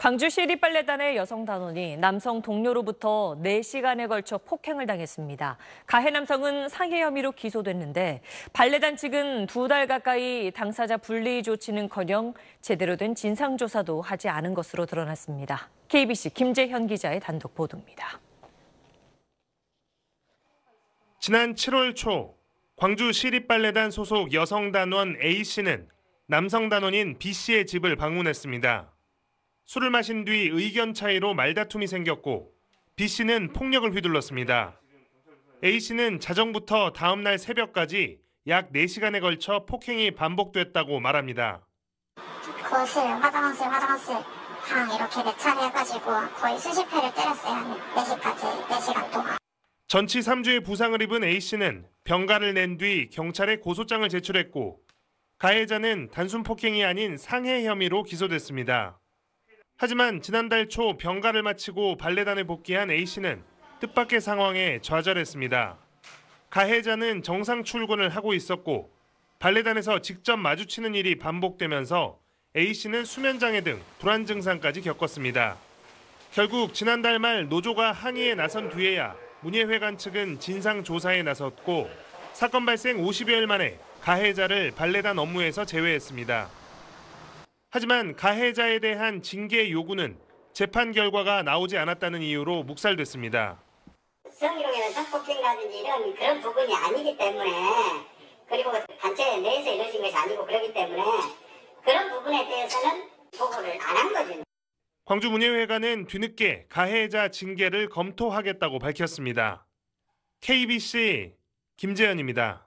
광주 시립발레단의 여성 단원이 남성 동료로부터 4시간에 걸쳐 폭행을 당했습니다. 가해 남성은 상해 혐의로 기소됐는데 발레단 측은 두 달 가까이 당사자 분리 조치는커녕 제대로 된 진상조사도 하지 않은 것으로 드러났습니다. KBC 김재현 기자의 단독 보도입니다. 지난 7월 초 광주 시립발레단 소속 여성 단원 A씨는 남성 단원인 B씨의 집을 방문했습니다. 술을 마신 뒤 의견 차이로 말다툼이 생겼고 B씨는 폭력을 휘둘렀습니다. A씨는 자정부터 다음 날 새벽까지 약 4시간에 걸쳐 폭행이 반복됐다고 말합니다. 거실, 화장실, 화장실 방 이렇게 네 차례 해가지고 거의 수십 회를 때렸어요. 한 4시까지, 4시간 동안. 전치 3주의 부상을 입은 A씨는 병가를 낸 뒤 경찰에 고소장을 제출했고 가해자는 단순 폭행이 아닌 상해 혐의로 기소됐습니다. 하지만 지난달 초 병가를 마치고 발레단에 복귀한 A씨는 뜻밖의 상황에 좌절했습니다. 가해자는 정상 출근을 하고 있었고 발레단에서 직접 마주치는 일이 반복되면서 A씨는 수면장애 등 불안 증상까지 겪었습니다. 결국 지난달 말 노조가 항의에 나선 뒤에야 문예회관 측은 진상 조사에 나섰고 사건 발생 50여일 만에 가해자를 발레단 업무에서 제외했습니다. 하지만 가해자에 대한 징계 요구는 재판 결과가 나오지 않았다는 이유로 묵살됐습니다. 성희롱이나 성폭행이라든지 이런 그런 부분이 아니기 때문에 그리고 단체 내에서 이루어진 것이 아니고 그렇기 때문에 그런 부분에 대해서는 보고를 안 한 거죠. 광주문예회관은 뒤늦게 가해자 징계를 검토하겠다고 밝혔습니다. KBC 김재현입니다.